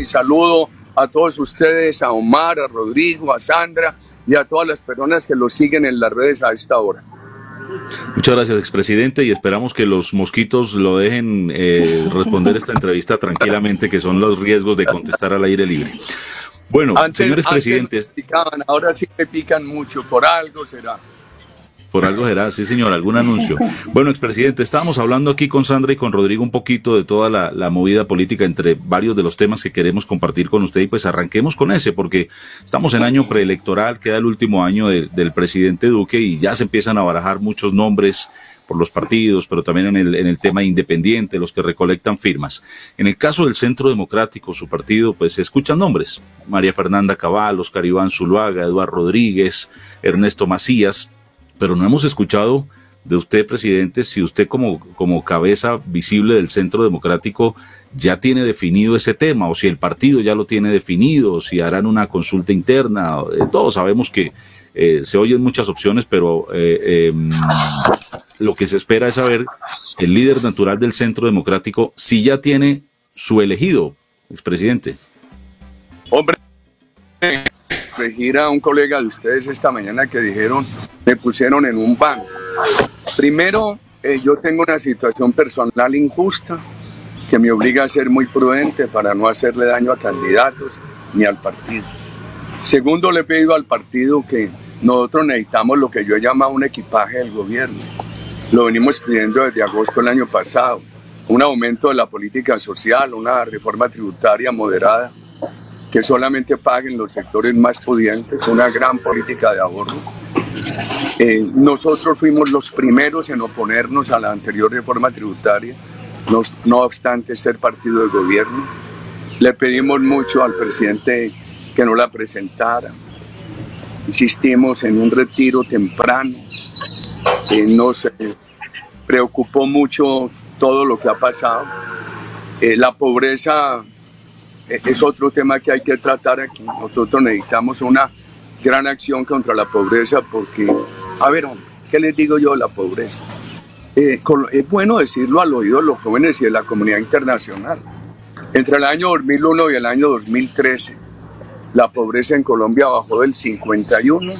mi saludo a todos ustedes, a Omar, a Rodrigo, a Sandra y a todas las personas que lo siguen en las redes a esta hora. Muchas gracias, expresidente, y esperamos que los mosquitos lo dejen eh, responder esta entrevista tranquilamente, que son los riesgos de contestar al aire libre. Bueno, señores presidentes. ahora sí me pican mucho, por algo será. Por algo será, sí señor, algún anuncio. Bueno, expresidente, estábamos hablando aquí con Sandra y con Rodrigo un poquito de toda la, movida política entre varios de los temas que queremos compartir con usted y pues arranquemos con ese porque estamos en año preelectoral, queda el último año del presidente Duque y ya se empiezan a barajar muchos nombres por los partidos, pero también en el, tema independiente, los que recolectan firmas. En el caso del Centro Democrático, su partido, pues se escuchan nombres. María Fernanda Cabal, Oscar Iván Zuluaga, Eduardo Rodríguez, Ernesto Macías, pero no hemos escuchado de usted, presidente, si usted como, como cabeza visible del Centro Democrático ya tiene definido ese tema, o si el partido ya lo tiene definido, o si harán una consulta interna. Eh, todos sabemos que eh, se oyen muchas opciones, pero eh, em, lo que se espera es saber el líder natural del Centro Democrático si ya tiene su elegido, expresidente. Hombre, regir a un colega de ustedes esta mañana que dijeron, me pusieron en un banco. Primero, eh, yo tengo una situación personal injusta que me obliga a ser muy prudente para no hacerle daño a candidatos ni al partido. Segundo, le he pedido al partido que nosotros necesitamos lo que yo he llamado un equipaje del gobierno. Lo venimos pidiendo desde agosto del año pasado. Un aumento de la política social, una reforma tributaria moderada que solamente paguen los sectores más pudientes, una gran política de ahorro. Eh, nosotros fuimos los primeros en oponernos a la anterior reforma tributaria, no, no obstante ser partido de gobierno. Le pedimos mucho al presidente que no la presentara. Insistimos en un retiro temprano. Eh, nos preocupó mucho todo lo que ha pasado. Eh, la pobreza es otro tema que hay que tratar aquí. Nosotros necesitamos una gran acción contra la pobreza porque, a ver, ¿qué les digo yo de la pobreza? Eh, es bueno decirlo al oído de los jóvenes y de la comunidad internacional. Entre el año 2001 y el año 2013, la pobreza en Colombia bajó del 51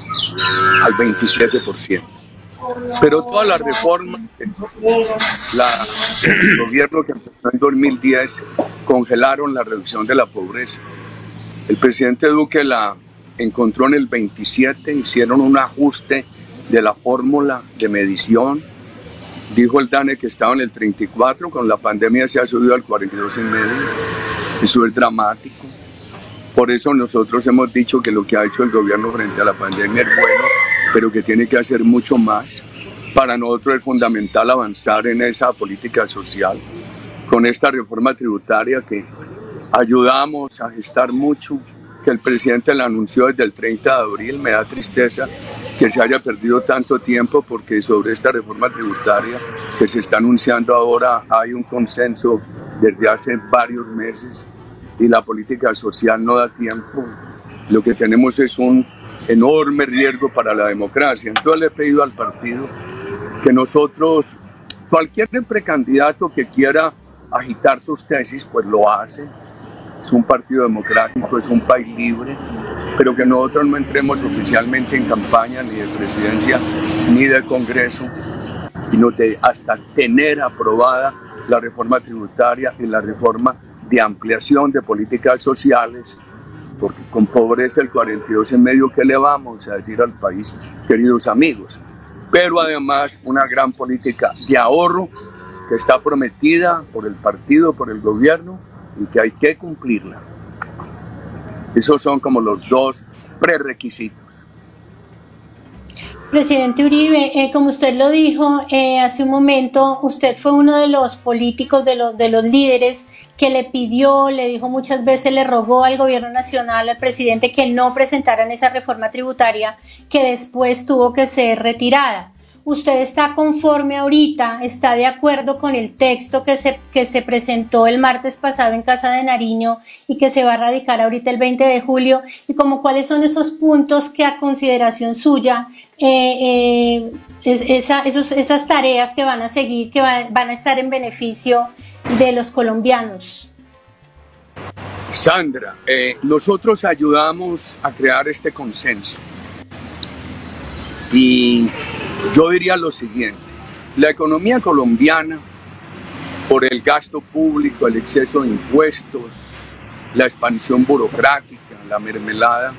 al 27%. Pero todas las reformas, la, el gobierno que empezó en 2010 congelaron la reducción de la pobreza. El presidente Duque la encontró en el 27, hicieron un ajuste de la fórmula de medición. Dijo el DANE que estaba en el 34, con la pandemia se ha subido al 42 y medio. Eso es dramático. Por eso nosotros hemos dicho que lo que ha hecho el gobierno frente a la pandemia es bueno, pero que tiene que hacer mucho más. Para nosotros es fundamental avanzar en esa política social, con esta reforma tributaria que ayudamos a gestar mucho, que el presidente la anunció desde el 30 de abril. Me da tristeza que se haya perdido tanto tiempo porque sobre esta reforma tributaria que se está anunciando ahora hay un consenso desde hace varios meses y la política social no da tiempo. Lo que tenemos es un enorme riesgo para la democracia. Entonces le he pedido al partido que nosotros, cualquier precandidato que quiera agitar sus tesis, pues lo hace. Es un partido democrático, es un país libre, pero que nosotros no entremos oficialmente en campaña ni de presidencia ni de Congreso, sino de hasta tener aprobada la reforma tributaria y la reforma de ampliación de políticas sociales porque con pobreza el 42 en medio que le vamos a decir al país, queridos amigos. Pero además una gran política de ahorro que está prometida por el partido, por el gobierno y que hay que cumplirla. Esos son como los dos prerequisitos. Presidente Uribe, eh, como usted lo dijo eh, hace un momento, usted fue uno de los políticos, de los, de los líderes que le pidió, le dijo muchas veces, le rogó al gobierno nacional, al presidente, que no presentaran esa reforma tributaria que después tuvo que ser retirada. Usted está conforme ahorita, está de acuerdo con el texto que se, que se presentó el martes pasado en Casa de Nariño y que se va a radicar ahorita el 20 de julio, y como cuáles son esos puntos que a consideración suya, eh, eh, esas tareas que van a seguir, que van a estar en beneficio de los colombianos. Sandra, eh, nosotros ayudamos a crear este consenso. Y yo diría lo siguiente, la economía colombiana, por el gasto público, el exceso de impuestos, la expansión burocrática, la mermelada,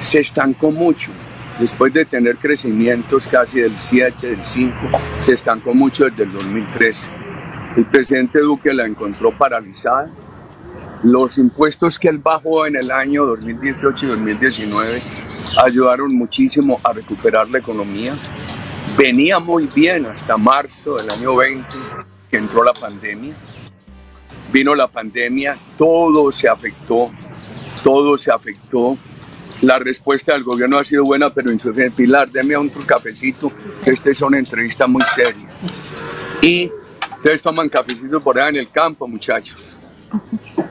se estancó mucho. Después de tener crecimientos casi del 7, del 5, se estancó mucho desde el 2013. El presidente Duque la encontró paralizada. Los impuestos que él bajó en el año 2018 y 2019 ayudaron muchísimo a recuperar la economía. Venía muy bien hasta marzo del año 20, que entró la pandemia. Vino la pandemia, todo se afectó, todo se afectó. La respuesta del gobierno ha sido buena, pero insuficiente. Pilar, déme otro cafecito, que esta es una entrevista muy seria. Y ustedes toman cafecito por allá en el campo, muchachos.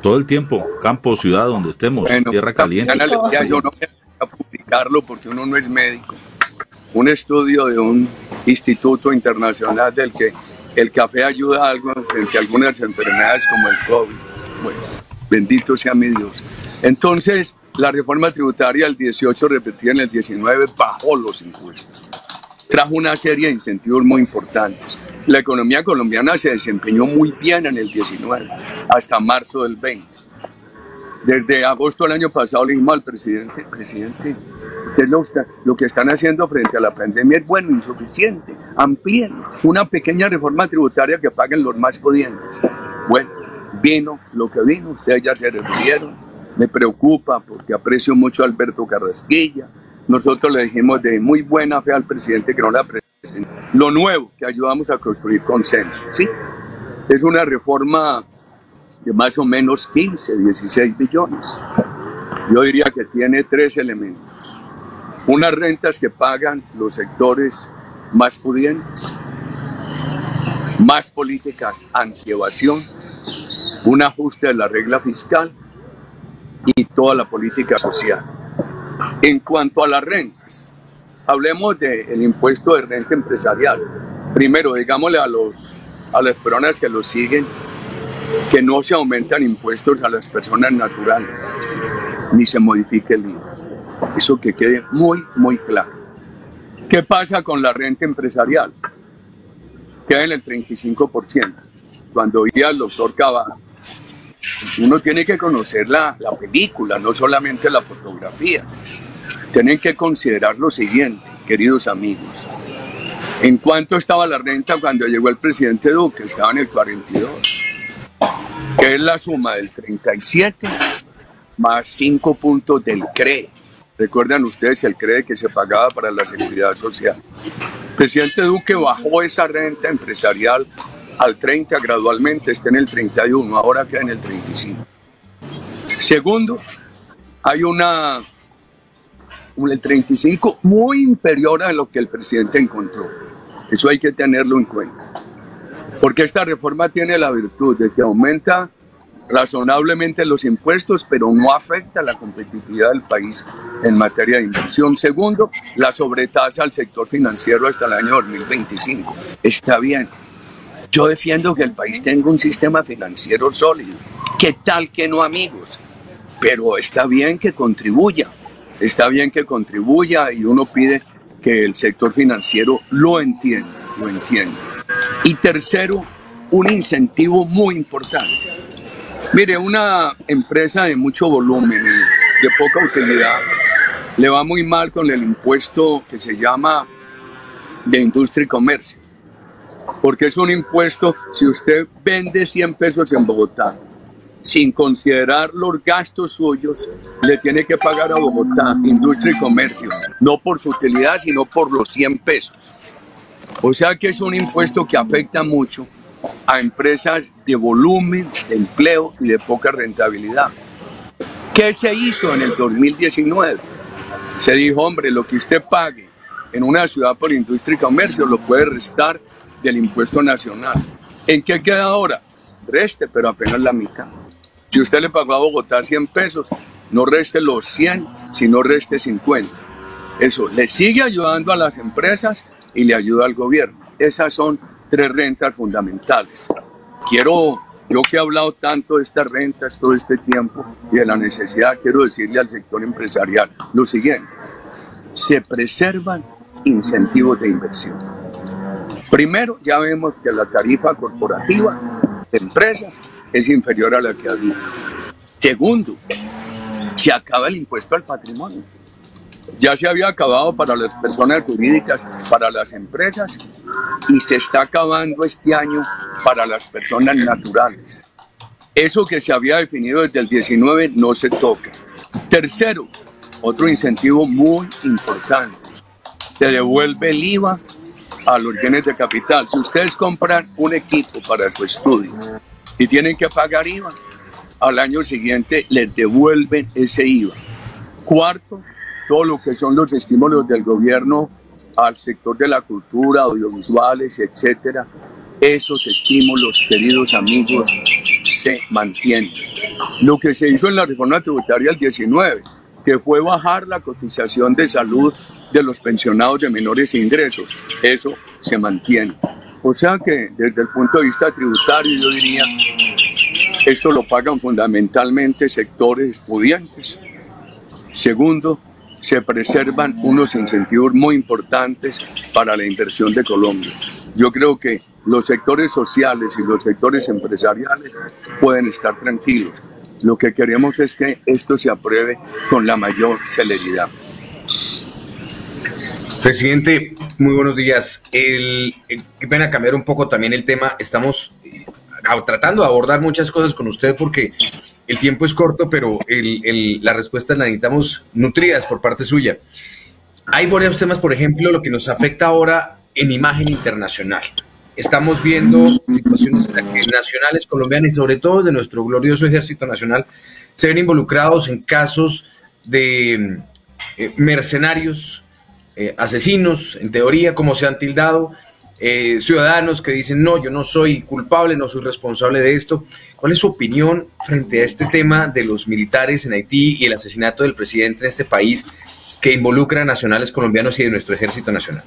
Todo el tiempo, campo, ciudad, donde estemos, tierra caliente. yo no voy a publicarlo porque uno no es médico. Un estudio de un instituto internacional del que el café ayuda a algo frente a algunas enfermedades como el COVID. Bueno, bendito sea mi Dios. Entonces, la reforma tributaria del 18 repetida en el 19 bajó los impuestos. Trajo una serie de incentivos muy importantes. La economía colombiana se desempeñó muy bien en el 19 hasta marzo del 20. Desde agosto del año pasado le dijimos al presidente, presidente, ustedes lo, lo, que están haciendo frente a la pandemia es bueno, insuficiente, amplíen una pequeña reforma tributaria que paguen los más pudientes. Bueno, vino lo que vino, ustedes ya se refirieron, me preocupa porque aprecio mucho a Alberto Carrasquilla, nosotros le dijimos de muy buena fe al presidente que no la presente. Lo nuevo, que ayudamos a construir consenso, ¿sí? Es una reforma de más o menos 15, 16 billones. Yo diría que tiene tres elementos. Unas rentas que pagan los sectores más pudientes, más políticas anti-evasión, un ajuste de la regla fiscal y toda la política social. En cuanto a las rentas, hablemos del impuesto de renta empresarial. Primero, digámosle a, los, a las personas que lo siguen que no se aumentan impuestos a las personas naturales, ni se modifique el IVA. Eso que quede muy, muy claro. ¿Qué pasa con la renta empresarial? Queda en el 35%. Cuando oía al doctor Cavada, uno tiene que conocer la, la película, no solamente la fotografía. Tienen que considerar lo siguiente, queridos amigos. ¿En cuánto estaba la renta cuando llegó el presidente Duque? Estaba en el 42 que es la suma del 37 más 5 puntos del CRE. Recuerdan ustedes el CRE que se pagaba para la seguridad social. El presidente Duque bajó esa renta empresarial al 30 gradualmente, está en el 31, ahora queda en el 35. Segundo, hay una, un 35 muy inferior a lo que el presidente encontró. Eso hay que tenerlo en cuenta. Porque esta reforma tiene la virtud de que aumenta razonablemente los impuestos, pero no afecta la competitividad del país en materia de inversión. Segundo, la sobretasa al sector financiero hasta el año 2025. Está bien. Yo defiendo que el país tenga un sistema financiero sólido. ¿Qué tal que no, amigos? Pero está bien que contribuya. Está bien que contribuya y uno pide que el sector financiero lo entienda, lo entienda. Y tercero, un incentivo muy importante. Mire, una empresa de mucho volumen, de poca utilidad, le va muy mal con el impuesto que se llama de industria y comercio. Porque es un impuesto, si usted vende 100 pesos en Bogotá, sin considerar los gastos suyos, le tiene que pagar a Bogotá, industria y comercio, no por su utilidad, sino por los 100 pesos. O sea que es un impuesto que afecta mucho a empresas de volumen, de empleo y de poca rentabilidad. ¿Qué se hizo en el 2019? Se dijo, hombre, lo que usted pague en una ciudad por industria y comercio lo puede restar del impuesto nacional. ¿En qué queda ahora? Reste, pero apenas la mitad. Si usted le pagó a Bogotá 100 pesos, no reste los 100, sino reste 50. Eso le sigue ayudando a las empresas y le ayuda al gobierno. Esas son tres rentas fundamentales. Quiero yo que he hablado tanto de estas rentas todo este tiempo y de la necesidad, quiero decirle al sector empresarial lo siguiente, se preservan incentivos de inversión. Primero, ya vemos que la tarifa corporativa de empresas es inferior a la que había. Segundo, se acaba el impuesto al patrimonio. Ya se había acabado para las personas jurídicas, para las empresas, y se está acabando este año para las personas naturales. Eso que se había definido desde el 19 no se toca. Tercero, otro incentivo muy importante, se devuelve el IVA a los bienes de capital. Si ustedes compran un equipo para su estudio y tienen que pagar IVA, al año siguiente les devuelven ese IVA. Cuarto, todo lo que son los estímulos del gobierno al sector de la cultura, audiovisuales, etcétera, esos estímulos, queridos amigos, se mantienen. Lo que se hizo en la reforma tributaria del 19, que fue bajar la cotización de salud de los pensionados de menores ingresos. Eso se mantiene. O sea que desde el punto de vista tributario yo diría, esto lo pagan fundamentalmente sectores pudientes. Segundo, se preservan unos incentivos muy importantes para la inversión de Colombia. Yo creo que los sectores sociales y los sectores empresariales pueden estar tranquilos. Lo que queremos es que esto se apruebe con la mayor celeridad. Presidente, muy buenos días. El, qué pena cambiar un poco también el tema. Estamos eh, tratando de abordar muchas cosas con usted porque el tiempo es corto, pero el, la respuesta la necesitamos nutridas por parte suya. Hay varios temas, por ejemplo, lo que nos afecta ahora en imagen internacional. Estamos viendo situaciones en las que nacionales colombianos y sobre todo de nuestro glorioso ejército nacional se ven involucrados en casos de eh, mercenarios, eh, asesinos, en teoría, como se han tildado, eh, ciudadanos que dicen, no, yo no soy culpable, no soy responsable de esto. ¿Cuál es su opinión frente a este tema de los militares en Haití y el asesinato del presidente de este país que involucra a nacionales colombianos y de nuestro ejército nacional?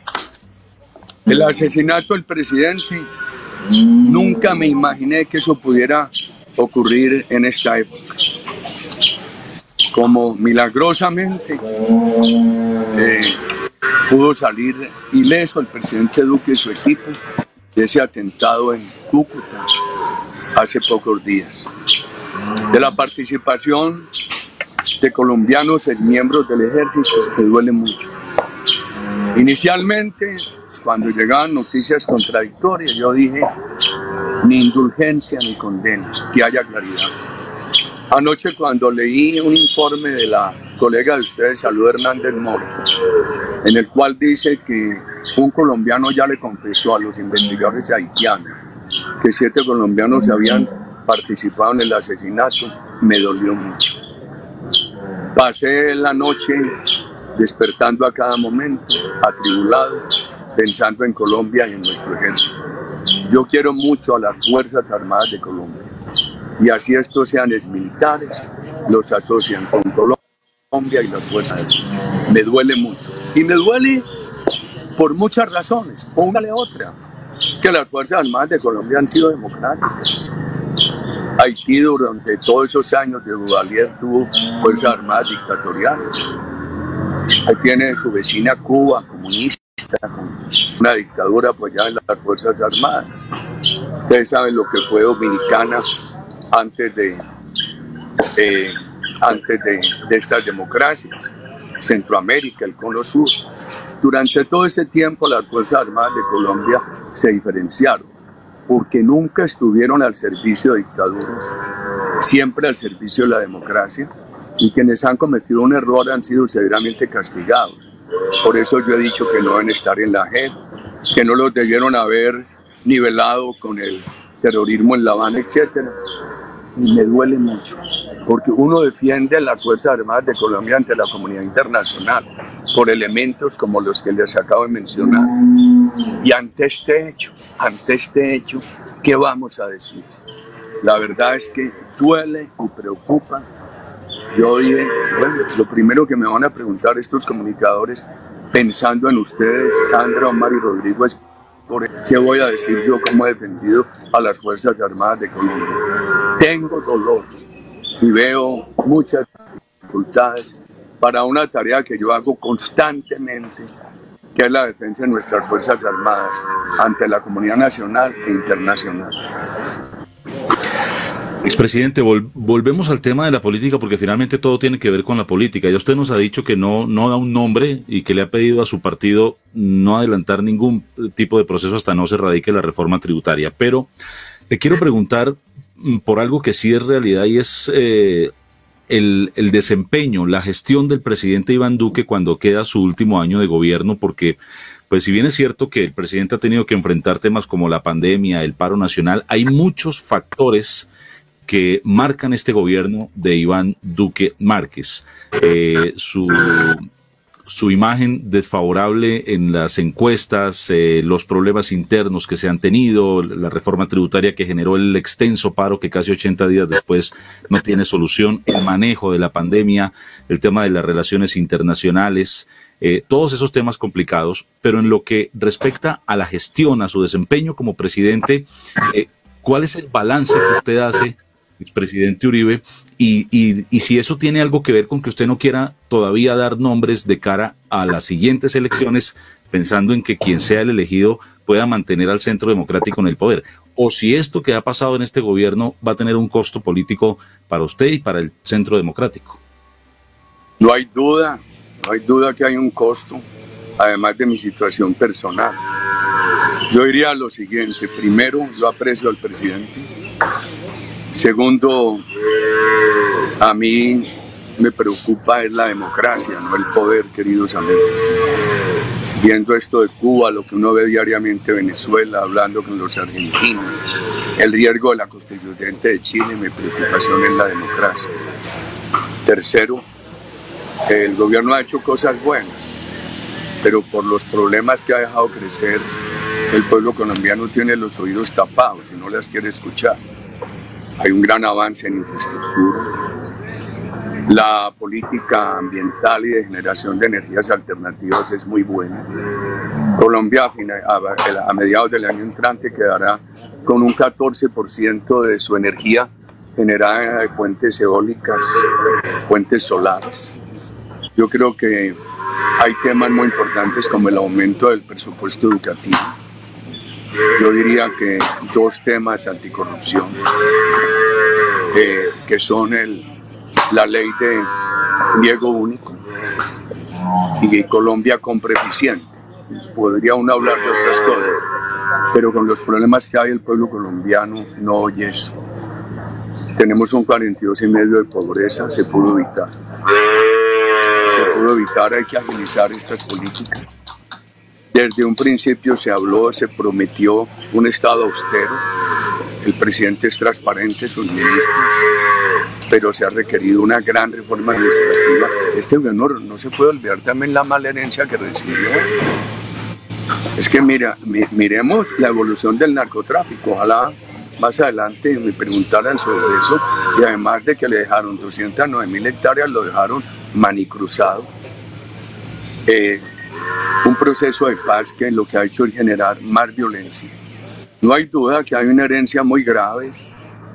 El asesinato del presidente, nunca me imaginé que eso pudiera ocurrir en esta época. Como milagrosamente, eh, pudo salir ileso el presidente Duque y su equipo de ese atentado en Cúcuta hace pocos días. De la participación de colombianos en miembros del ejército que duele mucho. Inicialmente, cuando llegaban noticias contradictorias, yo dije, ni indulgencia ni condena, que haya claridad. Anoche cuando leí un informe de la colega de ustedes, Salud Hernández Moro, en el cual dice que un colombiano ya le confesó a los investigadores haitianos que siete colombianos habían participado en el asesinato, me dolió mucho. Pasé la noche despertando a cada momento, atribulado, pensando en Colombia y en nuestro ejército. Yo quiero mucho a las Fuerzas Armadas de Colombia y así estos sean militares, los asocian con Colombia y las Fuerzas. Me duele mucho. Y me duele por muchas razones. Póngale otra. Que las Fuerzas Armadas de Colombia han sido democráticas. Haití durante todos esos años de Duvalier tuvo Fuerzas Armadas dictatoriales. Ahí tiene su vecina Cuba, comunista, una dictadura apoyada en las Fuerzas Armadas. Ustedes saben lo que fue Dominicana antes de, eh, antes de estas democracias. Centroamérica, el Cono Sur. Durante todo ese tiempo las Fuerzas Armadas de Colombia se diferenciaron porque nunca estuvieron al servicio de dictaduras, siempre al servicio de la democracia y quienes han cometido un error han sido severamente castigados. Por eso yo he dicho que no deben estar en la JEP, que no los debieron haber nivelado con el terrorismo en La Habana, etc. Y me duele mucho porque uno defiende a las Fuerzas Armadas de Colombia ante la comunidad internacional por elementos como los que les acabo de mencionar. Y ante este hecho, ante este hecho, ¿qué vamos a decir? La verdad es que duele y preocupa. Yo dije, bueno, lo primero que me van a preguntar estos comunicadores, pensando en ustedes, Sandra, Omar y Rodrigo, es por qué voy a decir yo cómo he defendido a las Fuerzas Armadas de Colombia. Tengo dolor y veo muchas dificultades para una tarea que yo hago constantemente, que es la defensa de nuestras Fuerzas Armadas ante la comunidad nacional e internacional. Expresidente, volvemos al tema de la política porque finalmente todo tiene que ver con la política. Ya usted nos ha dicho que no, no da un nombre y que le ha pedido a su partido no adelantar ningún tipo de proceso hasta no se radique la reforma tributaria. Pero le quiero preguntar mm, por algo que sí es realidad y es eh, el, el, desempeño, la gestión del presidente Iván Duque cuando queda su último año de gobierno, porque pues si bien es cierto que el presidente ha tenido que enfrentar temas como la pandemia, el paro nacional, hay muchos factores que marcan este gobierno de Iván Duque Márquez. Eh, su, su, imagen desfavorable en las encuestas, eh, los problemas internos que se han tenido, la reforma tributaria que generó el extenso paro que casi 80 días después no tiene solución, el manejo de la pandemia, el tema de las relaciones internacionales, eh, todos esos temas complicados, pero en lo que respecta a la gestión, a su desempeño como presidente, ¿cuál es el balance que usted hace expresidente Uribe, y, y, si eso tiene algo que ver con que usted no quiera todavía dar nombres de cara a las siguientes elecciones, pensando en que quien sea el elegido pueda mantener al centro democrático en el poder, o si esto que ha pasado en este gobierno va a tener un costo político para usted y para el centro democrático. No hay duda, no hay duda que hay un costo, además de mi situación personal. Yo diría lo siguiente, primero, yo aprecio al presidente, Segundo, a mí me preocupa es la democracia, no el poder, queridos amigos. Viendo esto de Cuba, lo que uno ve diariamente en Venezuela, hablando con los argentinos, el riesgo de la constituyente de Chile, mi preocupación es la democracia. Tercero, el gobierno ha hecho cosas buenas, pero por los problemas que ha dejado crecer, el pueblo colombiano tiene los oídos tapados y no las quiere escuchar hay un gran avance en infraestructura. La política ambiental y de generación de energías alternativas es muy buena. Colombia a mediados del año entrante quedará con un 14% de su energía generada de fuentes eólicas, fuentes solares. Yo creo que hay temas muy importantes como el aumento del presupuesto educativo yo diría que dos temas anticorrupción, eh, que son el, la ley de riego único y Colombia compra eficiente. Podría uno hablar de otras cosas, pero con los problemas que hay el pueblo colombiano no oye eso. Tenemos un 42 y medio de pobreza, se pudo evitar. Se pudo evitar, hay que agilizar estas políticas desde un principio se habló, se prometió un Estado austero. El presidente es transparente, sus ministros, pero se ha requerido una gran reforma administrativa. Este gobierno no se puede olvidar también la mala herencia que recibió. Es que mira, miremos la evolución del narcotráfico. Ojalá más adelante me preguntaran sobre eso y además de que le dejaron 209 mil hectáreas, lo dejaron manicruzado. Eh, un proceso de paz que lo que ha hecho es generar más violencia. No hay duda que hay una herencia muy grave,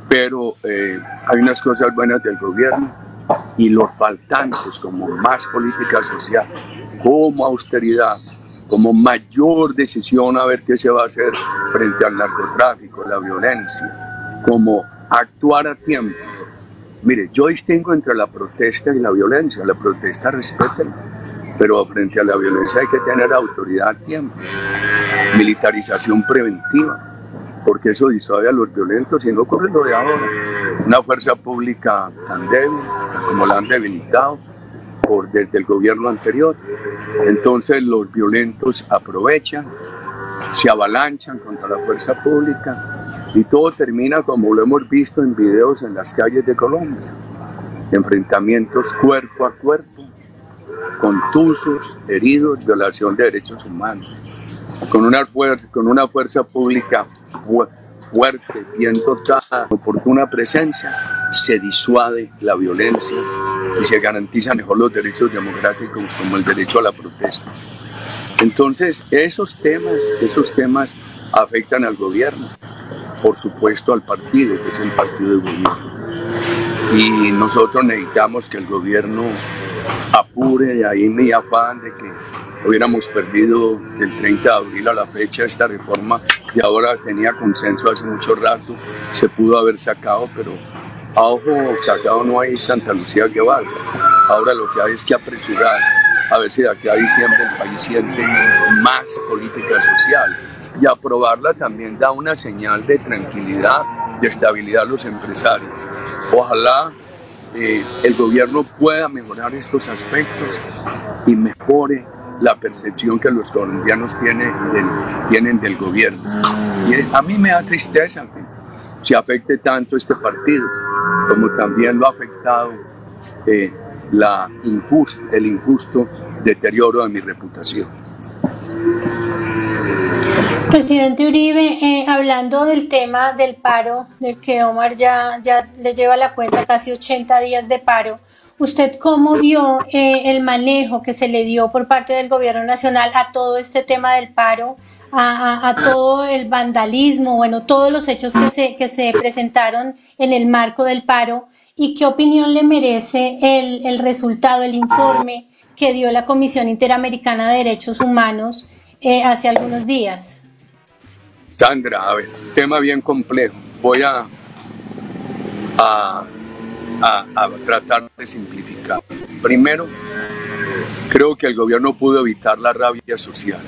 pero eh, hay unas cosas buenas del gobierno y los faltantes como más política social, como austeridad, como mayor decisión a ver qué se va a hacer frente al narcotráfico, la violencia, como actuar a tiempo. Mire, yo distingo entre la protesta y la violencia. La protesta respeta pero frente a la violencia hay que tener autoridad a tiempo, militarización preventiva, porque eso disuade a los violentos y no ocurre lo de ahora. Una fuerza pública tan débil como la han debilitado por, desde el gobierno anterior. Entonces los violentos aprovechan, se avalanchan contra la fuerza pública y todo termina como lo hemos visto en videos en las calles de Colombia. Enfrentamientos cuerpo a cuerpo, contusos, heridos, violación de derechos humanos. Con una fuerza, con pública fuerte, bien dotada, oportuna presencia, se disuade la violencia y se garantizan mejor los derechos democráticos como el derecho a la protesta. Entonces, esos temas, esos temas afectan al gobierno, por supuesto al partido, que es el partido de gobierno. Y nosotros necesitamos que el gobierno apure, de ahí mi afán de que hubiéramos perdido del 30 de abril a la fecha esta reforma y ahora tenía consenso hace mucho rato, se pudo haber sacado, pero a ojo sacado no hay Santa Lucía que valga. Ahora lo que hay es que apresurar, a ver si de aquí a diciembre el país siente más política social. Y aprobarla también da una señal de tranquilidad, de estabilidad a los empresarios. Ojalá eh, el gobierno pueda mejorar estos aspectos y mejore la percepción que los colombianos tienen del, gobierno. A mí me da tristeza que se afecte tanto este partido, como también lo ha afectado eh, el injusto deterioro de mi reputación. Presidente Uribe, eh, hablando del tema del paro, del que Omar ya, ya le lleva la cuenta casi 80 días de paro, ¿Usted cómo vio eh, el manejo que se le dio por parte del gobierno nacional a todo este tema del paro, a, todo el vandalismo, bueno, todos los hechos que se, que se presentaron en el marco del paro? ¿Y qué opinión le merece el, el resultado, el informe que dio la Comisión Interamericana de Derechos Humanos eh, hace algunos días? Sandra, a ver, tema bien complejo. Voy a, a a, tratar de simplificar. Primero, creo que el gobierno pudo evitar la rabia social.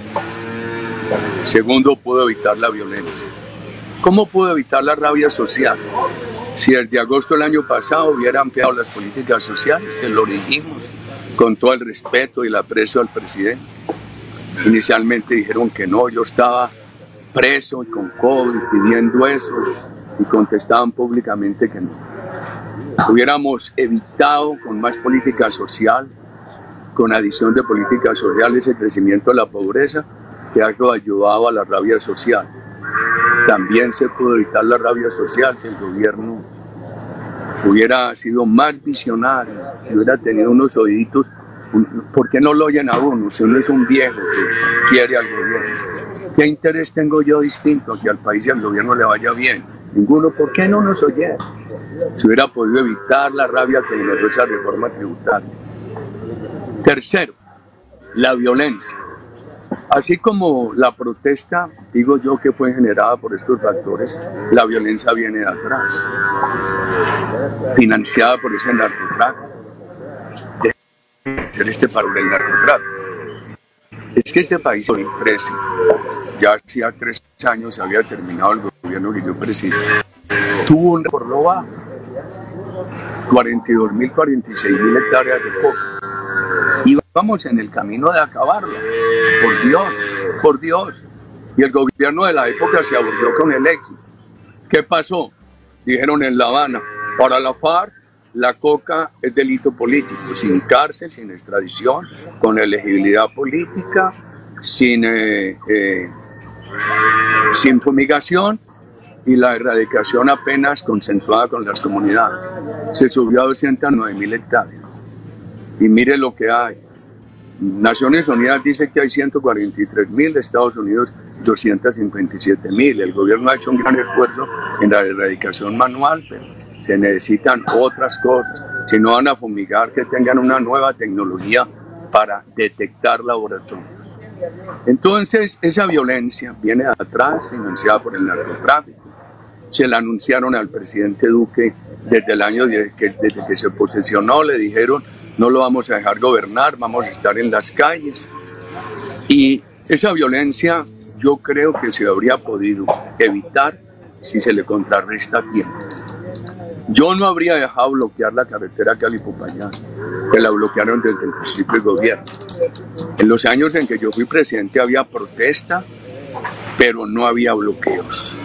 Segundo, pudo evitar la violencia. ¿Cómo pudo evitar la rabia social? Si desde agosto del año pasado hubiera ampliado las políticas sociales, se lo dijimos con todo el respeto y el aprecio al presidente. Inicialmente dijeron que no, yo estaba preso y con COVID pidiendo eso y contestaban públicamente que no hubiéramos evitado con más política social, con adición de políticas sociales, el crecimiento de la pobreza, que algo ayudado a la rabia social. También se pudo evitar la rabia social si el gobierno hubiera sido más visionario, si hubiera tenido unos oíditos. ¿Por qué no lo oyen a uno? Si uno es un viejo que quiere al gobierno. ¿Qué interés tengo yo distinto a que al país y al gobierno le vaya bien? Ninguno. ¿Por qué no nos oye? se hubiera podido evitar la rabia que generó esa reforma tributaria. Tercero, la violencia. Así como la protesta, digo yo, que fue generada por estos factores, la violencia viene de atrás, financiada por ese narcotráfico. Este paro del narcotráfico. Es que este país, en 13, ya hacía tres años había terminado el gobierno que yo presidí, tuvo un por lo bajo 42 mil, 46 mil hectáreas de coca. Y vamos en el camino de acabarlo. Por Dios, por Dios. Y el gobierno de la época se aburrió con el éxito. ¿Qué pasó? Dijeron en La Habana, para la FARC la coca es delito político, sin cárcel, sin extradición, con elegibilidad política, sin, eh, eh, sin fumigación y la erradicación apenas consensuada con las comunidades. Se subió a 209 mil hectáreas. Y mire lo que hay. Naciones Unidas dice que hay 143 mil, Estados Unidos 257 mil. El gobierno ha hecho un gran esfuerzo en la erradicación manual, pero se necesitan otras cosas. Si no van a fumigar, que tengan una nueva tecnología para detectar laboratorios. Entonces, esa violencia viene de atrás, financiada por el narcotráfico se la anunciaron al presidente Duque desde el año que, desde que se posesionó, le dijeron no lo vamos a dejar gobernar, vamos a estar en las calles. Y esa violencia yo creo que se habría podido evitar si se le contrarresta tiempo. Yo no habría dejado bloquear la carretera Cali-Popayán, que la bloquearon desde el principio del gobierno. En los años en que yo fui presidente había protesta, pero no había bloqueos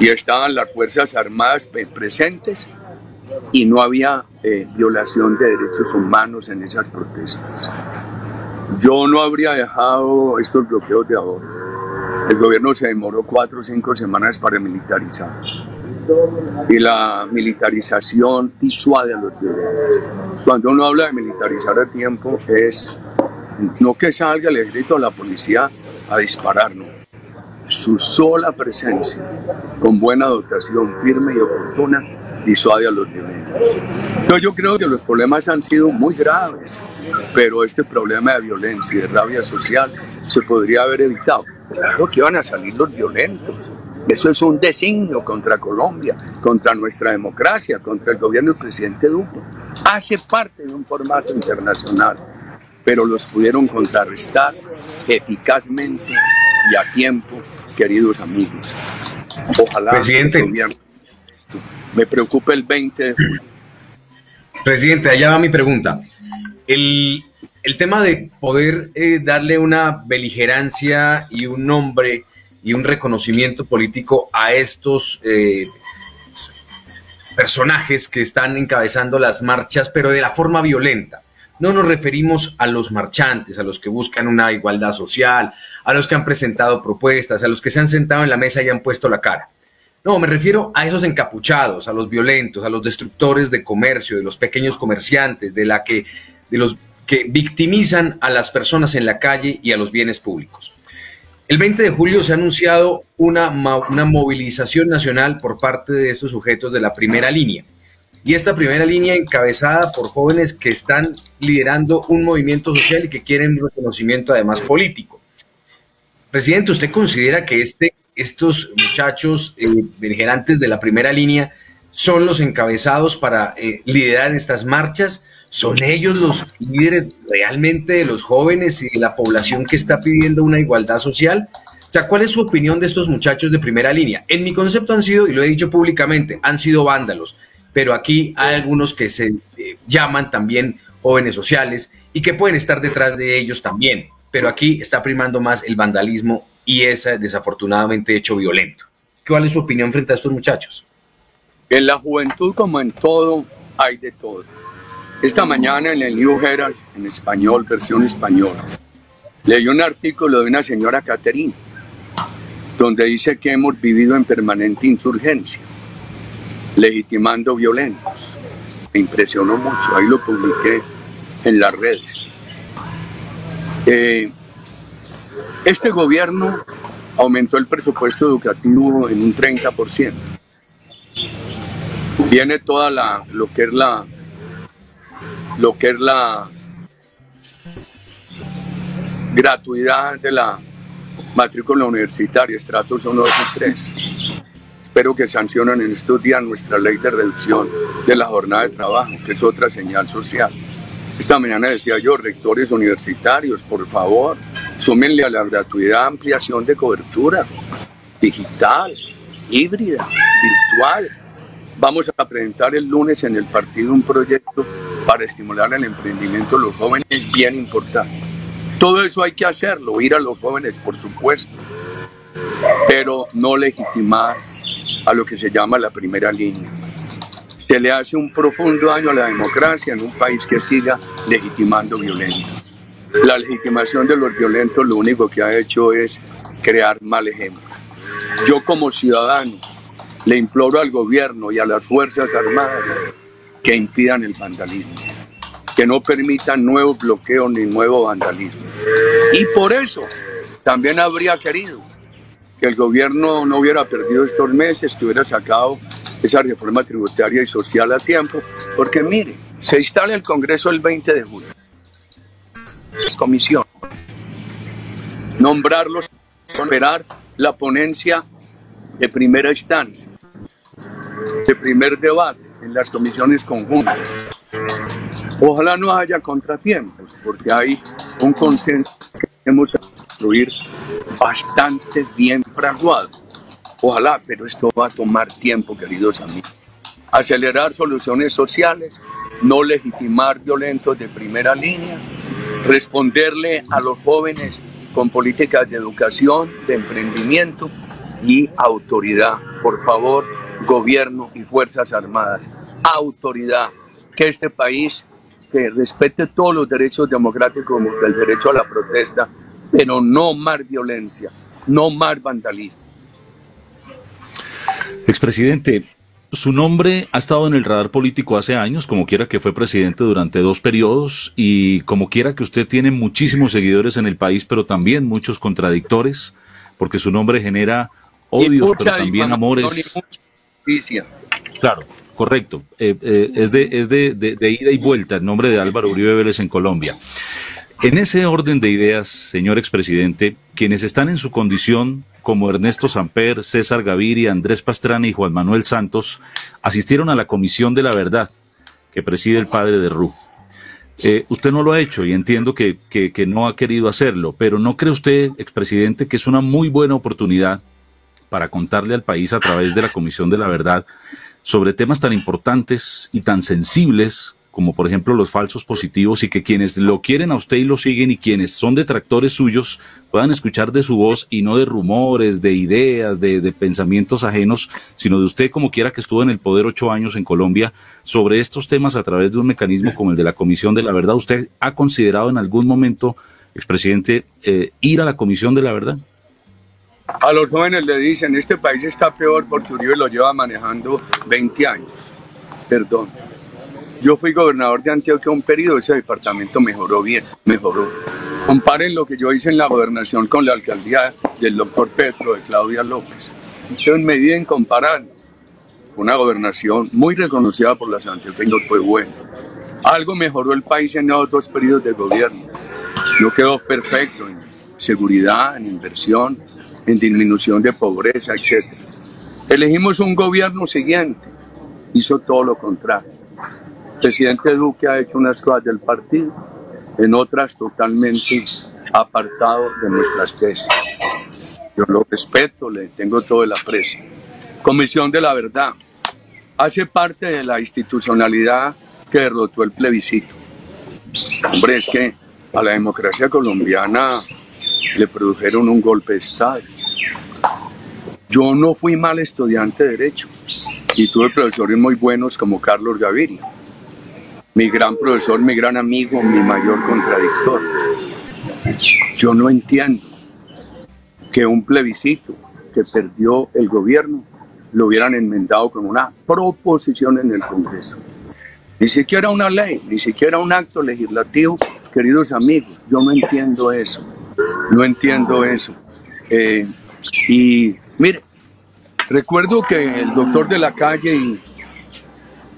y estaban las Fuerzas Armadas presentes y no había eh, violación de derechos humanos en esas protestas. Yo no habría dejado estos bloqueos de ahora. El gobierno se demoró cuatro o cinco semanas para militarizar. Y la militarización disuade a los violentos. Cuando uno habla de militarizar a tiempo es No que salga el grito a la policía a dispararnos. Su sola presencia, con buena dotación firme y oportuna, disuade a los violentos. Yo, yo creo que los problemas han sido muy graves, pero este problema de violencia y de rabia social se podría haber evitado. Claro que iban a salir los violentos. Eso es un designio contra Colombia, contra nuestra democracia, contra el gobierno del presidente Duque. Hace parte de un formato internacional, pero los pudieron contrarrestar eficazmente y a tiempo, queridos amigos. Ojalá presidente. me preocupe el 20 de julio. Presidente, allá va mi pregunta. El, el tema de poder eh, darle una beligerancia y un nombre y un reconocimiento político a estos eh, personajes que están encabezando las marchas, pero de la forma violenta. No nos referimos a los marchantes, a los que buscan una igualdad social, a los que han presentado propuestas, a los que se han sentado en la mesa y han puesto la cara. No, me refiero a esos encapuchados, a los violentos, a los destructores de comercio, de los pequeños comerciantes, de la que de los que victimizan a las personas en la calle y a los bienes públicos. El 20 de julio se ha anunciado una, una movilización nacional por parte de estos sujetos de la primera línea. Y esta primera línea encabezada por jóvenes que están liderando un movimiento social y que quieren reconocimiento además político. Presidente, ¿usted considera que este, estos muchachos eh, beligerantes de la primera línea son los encabezados para eh, liderar estas marchas? ¿Son ellos los líderes realmente de los jóvenes y de la población que está pidiendo una igualdad social? O sea, ¿cuál es su opinión de estos muchachos de primera línea? En mi concepto han sido, y lo he dicho públicamente, han sido vándalos, pero aquí hay algunos que se eh, llaman también jóvenes sociales y que pueden estar detrás de ellos también, pero aquí está primando más el vandalismo y ese desafortunadamente hecho violento. ¿Cuál es su opinión frente a estos muchachos? En la juventud, como en todo, hay de todo esta mañana en el New Herald, en español, versión española, leí un artículo de una señora Caterina, donde dice que hemos vivido en permanente insurgencia, legitimando violentos. Me impresionó mucho, ahí lo publiqué en las redes. Eh, este gobierno aumentó el presupuesto educativo en un 30%. Viene toda la, lo que es la lo que es la gratuidad de la matrícula universitaria, estratos 1, 2 y 3. Espero que sancionen en estos días nuestra ley de reducción de la jornada de trabajo, que es otra señal social. Esta mañana decía yo, rectores universitarios, por favor, súmenle a la gratuidad ampliación de cobertura digital, híbrida, virtual. Vamos a presentar el lunes en el partido un proyecto para estimular el emprendimiento de los jóvenes es bien importante. Todo eso hay que hacerlo, ir a los jóvenes, por supuesto, pero no legitimar a lo que se llama la primera línea. Se le hace un profundo daño a la democracia en un país que siga legitimando violencia. La legitimación de los violentos lo único que ha hecho es crear mal ejemplo. Yo como ciudadano le imploro al gobierno y a las Fuerzas Armadas que impidan el vandalismo, que no permitan nuevos bloqueos ni nuevo vandalismo. Y por eso también habría querido que el gobierno no hubiera perdido estos meses, que hubiera sacado esa reforma tributaria y social a tiempo, porque mire, se instala el Congreso el 20 de julio. Es comisión. Nombrarlos, esperar la ponencia de primera instancia, de primer debate en las comisiones conjuntas. Ojalá no haya contratiempos, porque hay un consenso que debemos construir bastante bien fraguado. Ojalá, pero esto va a tomar tiempo, queridos amigos. Acelerar soluciones sociales, no legitimar violentos de primera línea, responderle a los jóvenes con políticas de educación, de emprendimiento y autoridad. Por favor, gobierno y Fuerzas Armadas, autoridad, que este país que respete todos los derechos democráticos como el derecho a la protesta, pero no más violencia, no más vandalismo. Expresidente, Su nombre ha estado en el radar político hace años, como quiera que fue presidente durante dos periodos y como quiera que usted tiene muchísimos seguidores en el país, pero también muchos contradictores, porque su nombre genera odios, pero también amores. Claro, correcto. Eh, eh, es de, es de, de, ida y vuelta el nombre de Álvaro Uribe Vélez en Colombia. En ese orden de ideas, señor expresidente, quienes están en su condición, como Ernesto Samper, César Gaviria, Andrés Pastrana y Juan Manuel Santos, asistieron a la Comisión de la Verdad que preside el padre de Ru. Eh, usted no lo ha hecho y entiendo que, que no ha querido hacerlo, pero ¿no cree usted, expresidente, que es una muy buena oportunidad para contarle al país a través de la Comisión de la Verdad sobre temas tan importantes y tan sensibles como por ejemplo los falsos positivos y que quienes lo quieren a usted y lo siguen y quienes son detractores suyos puedan escuchar de su voz y no de rumores, de ideas, de, pensamientos ajenos, sino de usted como quiera que estuvo en el poder ocho años en Colombia sobre estos temas a través de un mecanismo como el de la Comisión de la Verdad. ¿Usted ha considerado en algún momento, expresidente, eh, ir a la Comisión de la Verdad? A los jóvenes le dicen, este país está peor porque Uribe lo lleva manejando 20 años. Perdón yo fui gobernador de Antioquia un periodo, ese departamento mejoró bien, mejoró. Comparen lo que yo hice en la gobernación con la alcaldía del doctor Petro, de Claudia López. Entonces me vienen comparando. Una gobernación muy reconocida por las antioqueños fue buena. Algo mejoró el país en los dos periodos de gobierno. No quedó perfecto en seguridad, en inversión, en disminución de pobreza, etc. Elegimos un gobierno siguiente, hizo todo lo contrario presidente Duque ha hecho unas cosas del partido, en otras totalmente apartado de nuestras tesis. Yo lo respeto, le tengo todo el aprecio. Comisión de la Verdad hace parte de la institucionalidad que derrotó el plebiscito. Hombre, es que a la democracia colombiana le produjeron un golpe de Estado. Yo no fui mal estudiante de Derecho y tuve profesores muy buenos como Carlos Gaviria mi gran profesor, mi gran amigo, mi mayor contradictor. Yo no entiendo que un plebiscito que perdió el gobierno lo hubieran enmendado con una proposición en el Congreso. Ni siquiera una ley, ni siquiera un acto legislativo, queridos amigos, yo no entiendo eso, no entiendo eso. Eh, y mire, recuerdo que el doctor de la calle y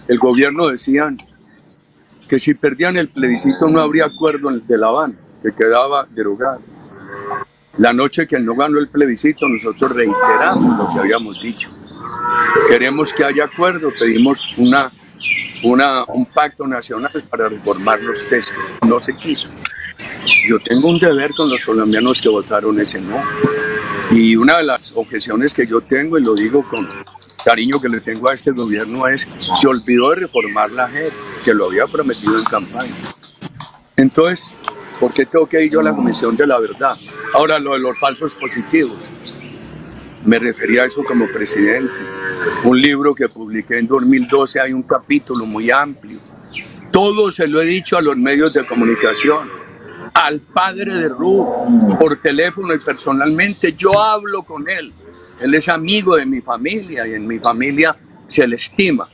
el gobierno decían, que si perdían el plebiscito no habría acuerdo de La Habana, que quedaba derogado. La noche que no ganó el plebiscito, nosotros reiteramos lo que habíamos dicho. Queremos que haya acuerdo, pedimos una, una, un pacto nacional para reformar los textos. No se quiso. Yo tengo un deber con los colombianos que votaron ese no. Y una de las objeciones que yo tengo, y lo digo con cariño que le tengo a este gobierno, es se olvidó de reformar la JEP que lo había prometido en campaña. Entonces, ¿por qué tengo que ir yo a la Comisión de la Verdad? Ahora, lo de los falsos positivos. Me refería a eso como presidente. Un libro que publiqué en 2012, hay un capítulo muy amplio. Todo se lo he dicho a los medios de comunicación, al padre de Ruth, por teléfono y personalmente. Yo hablo con él. Él es amigo de mi familia y en mi familia se le estima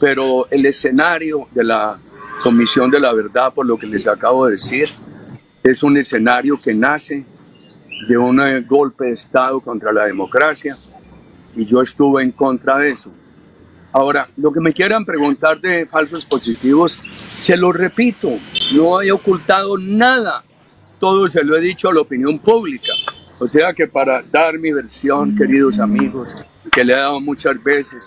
pero el escenario de la Comisión de la Verdad, por lo que les acabo de decir, es un escenario que nace de un eh, golpe de Estado contra la democracia y yo estuve en contra de eso. Ahora, lo que me quieran preguntar de falsos positivos, se lo repito, no he ocultado nada, todo se lo he dicho a la opinión pública. O sea que para dar mi versión, queridos amigos, que le he dado muchas veces,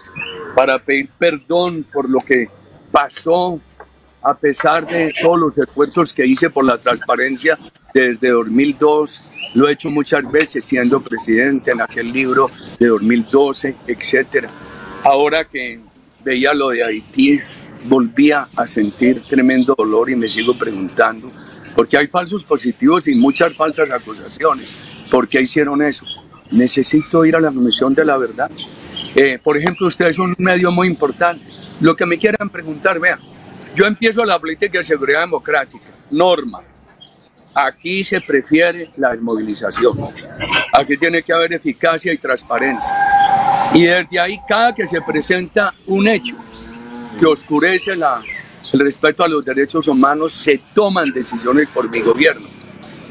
para pedir perdón por lo que pasó, a pesar de todos los esfuerzos que hice por la transparencia desde 2002. Lo he hecho muchas veces siendo presidente en aquel libro de 2012, etc. Ahora que veía lo de Haití, volvía a sentir tremendo dolor y me sigo preguntando, porque hay falsos positivos y muchas falsas acusaciones. ¿Por qué hicieron eso? Necesito ir a la Comisión de la Verdad. Eh, por ejemplo, ustedes son un medio muy importante. Lo que me quieran preguntar, vean, yo empiezo la política de seguridad democrática, norma. Aquí se prefiere la desmovilización. Aquí tiene que haber eficacia y transparencia. Y desde ahí, cada que se presenta un hecho que oscurece la, el respeto a los derechos humanos, se toman decisiones por mi gobierno,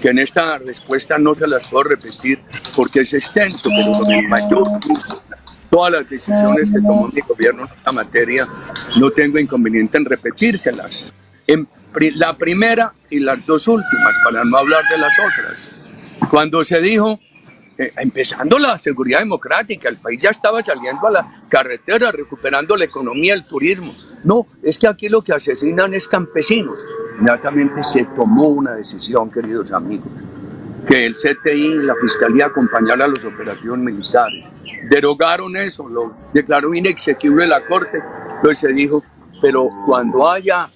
que en esta respuesta no se las puedo repetir porque es extenso, pero con el mayor gusto todas las decisiones que tomó mi gobierno en esta materia, no tengo inconveniente en repetírselas. En la primera y las dos últimas, para no hablar de las otras. Cuando se dijo, eh, empezando la seguridad democrática, el país ya estaba saliendo a la carretera, recuperando la economía, el turismo. No, es que aquí lo que asesinan es campesinos. Inmediatamente se tomó una decisión, queridos amigos, que el CTI y la Fiscalía acompañaran a los operativos militares derogaron eso, lo declaró inexequible la Corte, entonces se dijo, pero cuando haya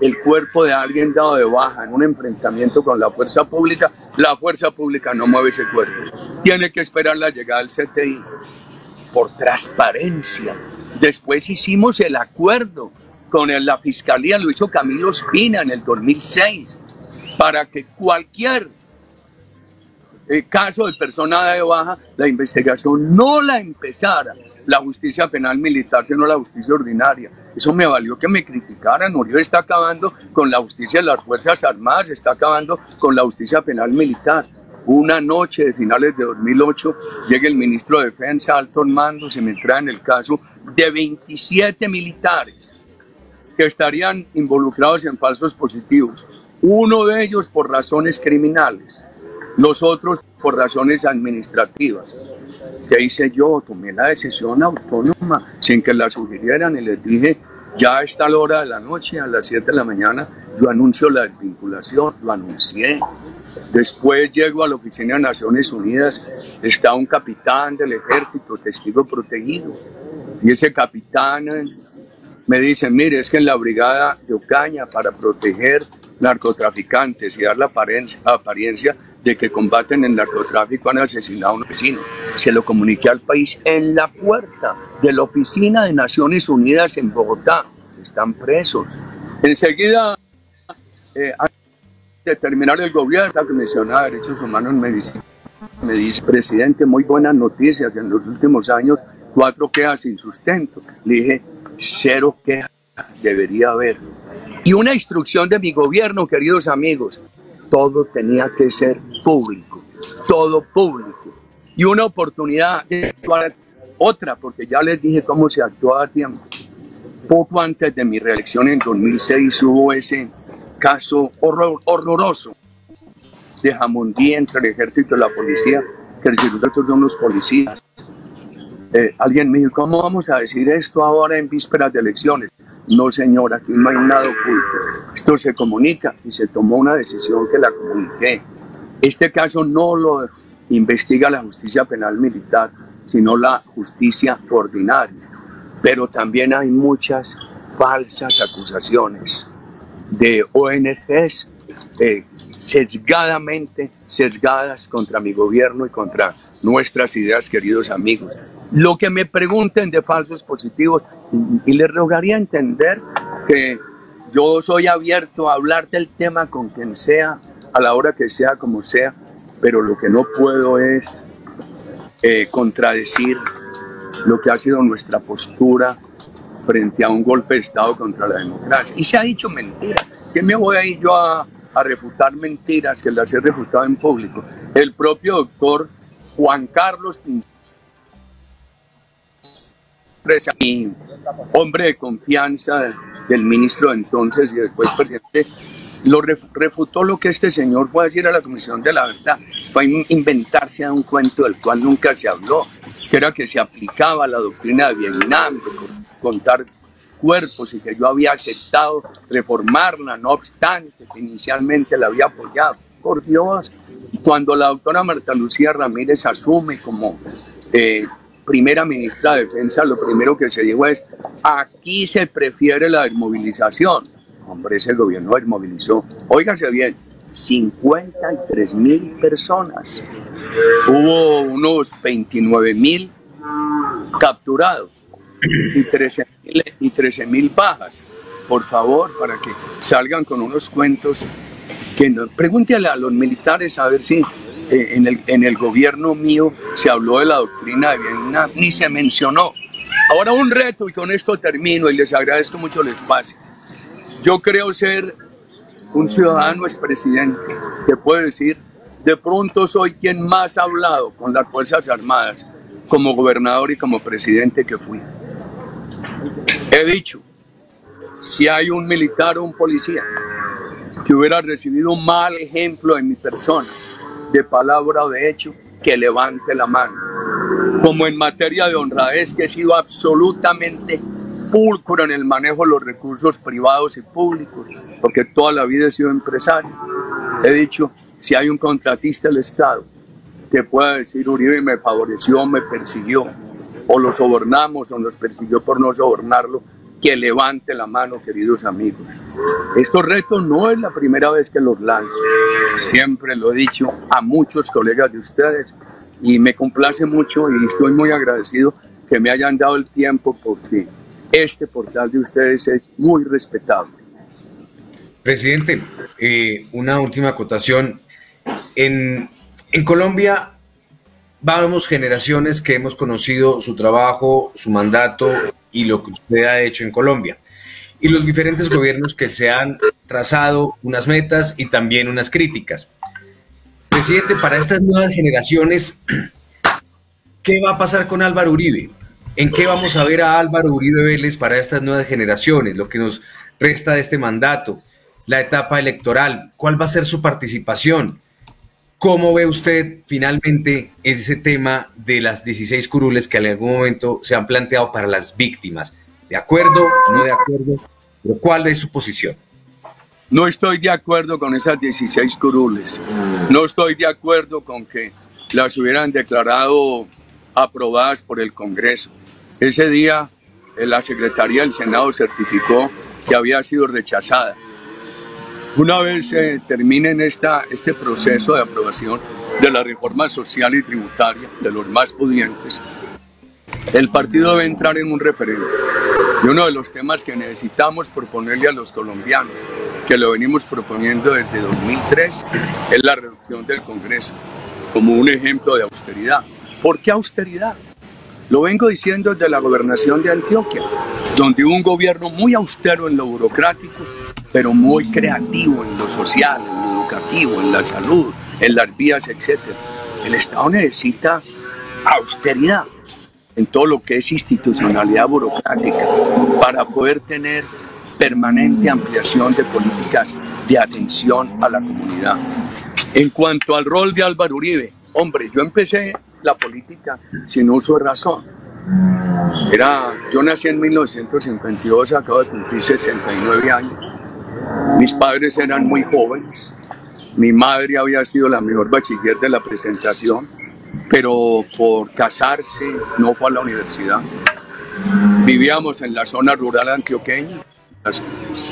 el cuerpo de alguien dado de baja en un enfrentamiento con la fuerza pública, la fuerza pública no mueve ese cuerpo. Tiene que esperar la llegada del CTI por transparencia. Después hicimos el acuerdo con la Fiscalía, lo hizo Camilo Espina en el 2006, para que cualquier el caso de persona de baja, la investigación no la empezara la justicia penal militar, sino la justicia ordinaria. Eso me valió que me criticaran. Uribe está acabando con la justicia de las Fuerzas Armadas, está acabando con la justicia penal militar. Una noche de finales de 2008 llega el ministro de Defensa, alto mando, se me trae en el caso de 27 militares que estarían involucrados en falsos positivos. Uno de ellos por razones criminales los otros por razones administrativas. ¿Qué hice yo? Tomé la decisión autónoma sin que la sugirieran y les dije, ya a esta hora de la noche, a las 7 de la mañana, yo anuncio la desvinculación, lo anuncié. Después llego a la oficina de Naciones Unidas, está un capitán del ejército, testigo protegido, y ese capitán me dice, mire, es que en la brigada de Ocaña, para proteger narcotraficantes y dar la apariencia de que combaten el narcotráfico han asesinado a un vecino. Se lo comuniqué al país en la puerta de la oficina de Naciones Unidas en Bogotá. Están presos. Enseguida, eh, antes de terminar el gobierno, la Comisión de Derechos Humanos me dice, me dice, presidente, muy buenas noticias. En los últimos años, cuatro quejas sin sustento. Le dije, cero quejas debería haber. Y una instrucción de mi gobierno, queridos amigos, todo tenía que ser público, todo público. Y una oportunidad de actuar otra, porque ya les dije cómo se actuaba a tiempo. Poco antes de mi reelección en 2006 hubo ese caso horroroso de Jamundí entre el ejército y la policía, que el son los policías. Eh, alguien me dijo, ¿cómo vamos a decir esto ahora en vísperas de elecciones? No, señora, aquí no hay nada oculto. Esto se comunica y se tomó una decisión que la comuniqué. Este caso no lo investiga la justicia penal militar, sino la justicia ordinaria. Pero también hay muchas falsas acusaciones de ONGs eh, sesgadamente sesgadas contra mi gobierno y contra nuestras ideas, queridos amigos. Lo que me pregunten de falsos positivos, y les rogaría entender que yo soy abierto a hablar del tema con quien sea, a la hora que sea, como sea, pero lo que no puedo es eh, contradecir lo que ha sido nuestra postura frente a un golpe de Estado contra la democracia. Y se ha dicho mentira. ¿Qué me voy a ir yo a, refutar mentiras que las he refutado en público? El propio doctor Juan Carlos y hombre de confianza del ministro entonces y después presidente, lo refutó lo que este señor fue a decir a la Comisión de la Verdad, fue a inventarse un cuento del cual nunca se habló, que era que se aplicaba la doctrina de Vietnam, contar cuerpos y que yo había aceptado reformarla, no obstante que inicialmente la había apoyado. Por Dios, cuando la doctora Marta Lucía Ramírez asume como eh, primera ministra de Defensa, lo primero que se dijo es, aquí se prefiere la desmovilización. Hombre, ese gobierno desmovilizó. Óigase bien, 53 mil personas. Hubo unos 29 mil capturados y 13 mil bajas. Por favor, para que salgan con unos cuentos que no. Pregúntale a los militares a ver si en, el, en el gobierno mío se habló de la doctrina de Viena, ni se mencionó. Ahora un reto, y con esto termino, y les agradezco mucho el espacio. Yo creo ser un ciudadano expresidente que puede decir, de pronto soy quien más ha hablado con las Fuerzas Armadas como gobernador y como presidente que fui. He dicho, si hay un militar o un policía que hubiera recibido un mal ejemplo en mi persona, de palabra o de hecho, que levante la mano. Como en materia de honradez, que he sido absolutamente pulcro en el manejo de los recursos privados y públicos, porque toda la vida he sido empresario. He dicho, si hay un contratista del Estado que pueda decir Uribe me favoreció, me persiguió, o lo sobornamos o nos persiguió por no sobornarlo, que levante la mano, queridos amigos. Estos retos no es la primera vez que los lanzo. Siempre lo he dicho a muchos colegas de ustedes y me complace mucho y estoy muy agradecido que me hayan dado el tiempo porque este portal de ustedes es muy respetable. Presidente, eh, una última acotación. En, en Colombia vamos generaciones que hemos conocido su trabajo, su mandato y lo que usted ha hecho en Colombia. Y los diferentes gobiernos que se han trazado unas metas y también unas críticas. Presidente, para estas nuevas generaciones, ¿qué va a pasar con Álvaro Uribe? ¿En qué vamos a ver a Álvaro Uribe Vélez para estas nuevas generaciones? Lo que nos resta de este mandato, la etapa electoral, ¿cuál va a ser su participación? ¿Cómo ve usted finalmente ese tema de las 16 curules que en algún momento se han planteado para las víctimas? ¿De acuerdo? ¿No de acuerdo? ¿Pero cuál es su posición? No estoy de acuerdo con esas 16 curules. No estoy de acuerdo con que las hubieran declarado aprobadas por el Congreso. Ese día eh, la Secretaría del Senado certificó que había sido rechazada. Una vez eh, termine esta, este proceso de aprobación de la reforma social y tributaria de los más pudientes, el partido debe entrar en un referéndum. Y uno de los temas que necesitamos proponerle a los colombianos, que lo venimos proponiendo desde 2003, es la reducción del Congreso, como un ejemplo de austeridad. ¿Por qué austeridad? Lo vengo diciendo desde la gobernación de Antioquia, donde hubo un gobierno muy austero en lo burocrático pero muy creativo en lo social, en lo educativo, en la salud, en las vías, etc. El Estado necesita austeridad en todo lo que es institucionalidad burocrática para poder tener permanente ampliación de políticas de atención a la comunidad. En cuanto al rol de Álvaro Uribe, hombre, yo empecé la política sin uso de razón. Era, yo nací en 1952, acabo de cumplir 69 años mis padres eran muy jóvenes. Mi madre había sido la mejor bachiller de la presentación, pero por casarse no fue a la universidad. Vivíamos en la zona rural antioqueña,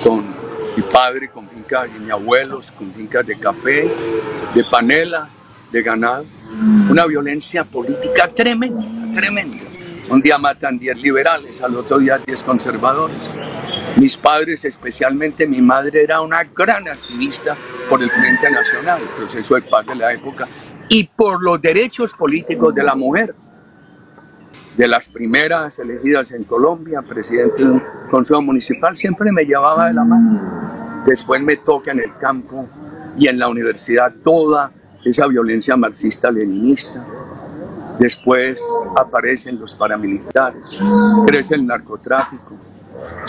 con mi padre, con fincas y mis abuelos, con fincas de café, de panela, de ganado. Una violencia política tremenda, tremenda. Un día matan 10 liberales, al otro día 10 conservadores. Mis padres, especialmente mi madre, era una gran activista por el Frente Nacional, el proceso de paz de la época, y por los derechos políticos de la mujer. De las primeras elegidas en Colombia, presidente del Consejo Municipal, siempre me llevaba de la mano. Después me toca en el campo y en la universidad toda esa violencia marxista-leninista. Después aparecen los paramilitares, crece el narcotráfico,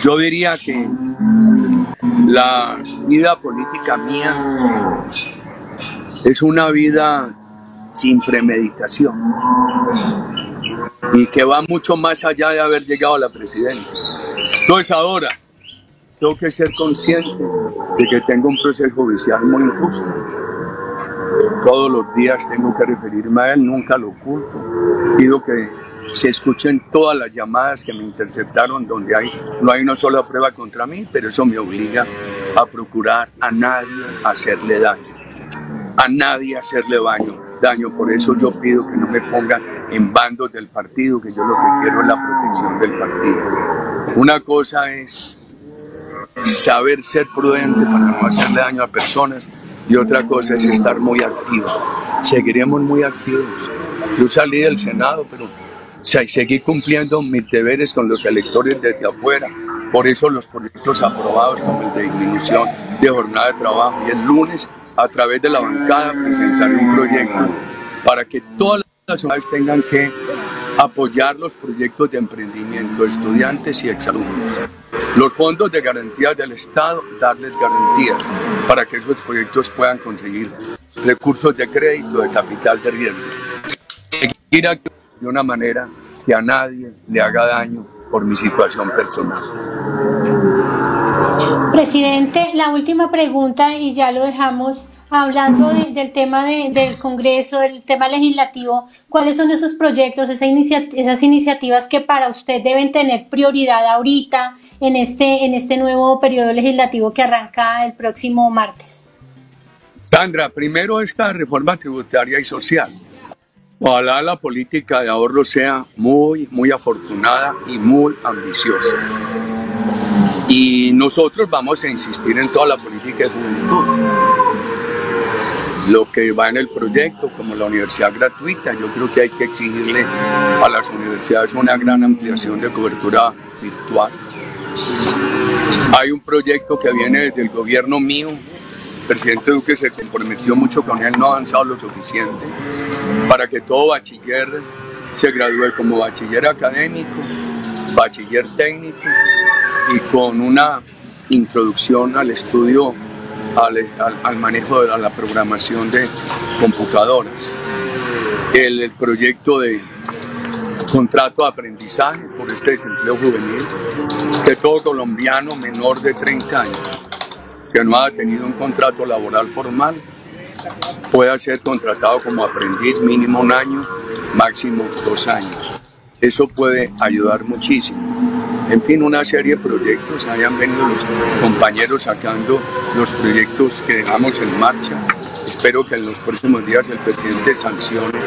yo diría que la vida política mía es una vida sin premeditación y que va mucho más allá de haber llegado a la presidencia. Entonces ahora tengo que ser consciente de que tengo un proceso judicial muy injusto. Todos los días tengo que referirme a él, nunca lo oculto. Pido que se escuchen todas las llamadas que me interceptaron donde hay, no hay una sola prueba contra mí, pero eso me obliga a procurar a nadie hacerle daño, a nadie hacerle daño. daño. Por eso yo pido que no me pongan en bandos del partido, que yo lo que quiero es la protección del partido. Una cosa es saber ser prudente para no hacerle daño a personas y otra cosa es estar muy activo seguiremos muy activos. Yo salí del Senado, pero seguí cumpliendo mis deberes con los electores desde afuera. Por eso los proyectos aprobados como el de disminución de jornada de trabajo y el lunes a través de la bancada presentaré un proyecto para que todas las ciudades tengan que apoyar los proyectos de emprendimiento estudiantes y exalumnos. Los fondos de garantías del Estado, darles garantías para que esos proyectos puedan conseguir recursos de crédito, de capital de riesgo. Seguir de una manera que a nadie le haga daño por mi situación personal. Presidente, la última pregunta y ya lo dejamos hablando del tema del Congreso, del tema legislativo, ¿cuáles son esos proyectos, esas iniciativas que para usted deben tener prioridad ahorita en este, en este nuevo periodo legislativo que arranca el próximo martes? Sandra, primero esta reforma tributaria y social. Ojalá la política de ahorro sea muy, muy afortunada y muy ambiciosa. Y nosotros vamos a insistir en toda la política de juventud lo que va en el proyecto, como la universidad gratuita, yo creo que hay que exigirle a las universidades una gran ampliación de cobertura virtual. Hay un proyecto que viene desde el gobierno mío, presidente Duque se comprometió mucho con él, no ha avanzado lo suficiente, para que todo bachiller se gradúe como bachiller académico, bachiller técnico y con una introducción al estudio al, manejo de la, programación de computadoras. El, proyecto de contrato de aprendizaje por este desempleo juvenil, que todo colombiano menor de 30 años que no ha tenido un contrato laboral formal pueda ser contratado como aprendiz mínimo un año, máximo dos años. Eso puede ayudar muchísimo en fin, una serie de proyectos. Hayan venido los compañeros sacando los proyectos que dejamos en marcha. Espero que en los próximos días el presidente sancione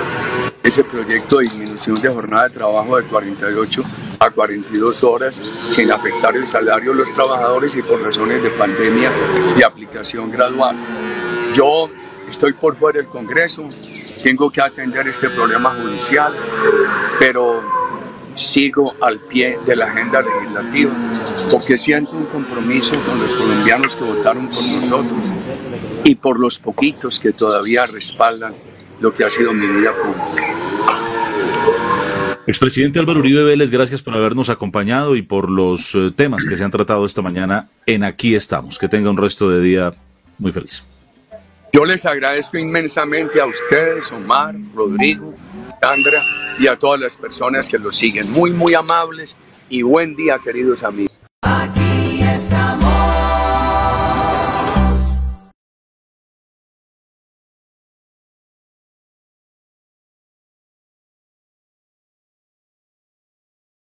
ese proyecto de disminución de jornada de trabajo de 48 a 42 horas sin afectar el salario de los trabajadores y por razones de pandemia y aplicación gradual. Yo estoy por fuera del Congreso, tengo que atender este problema judicial, pero sigo al pie de la agenda legislativa porque siento un compromiso con los colombianos que votaron por nosotros y por los poquitos que todavía respaldan lo que ha sido mi vida pública. Expresidente Álvaro Uribe Vélez, gracias por habernos acompañado y por los eh, temas que se han tratado esta mañana en Aquí estamos. Que tenga un resto de día muy feliz. Yo les agradezco inmensamente a ustedes, Omar, Rodrigo, Sandra y a todas las personas que lo siguen. Muy, muy amables y buen día, queridos amigos.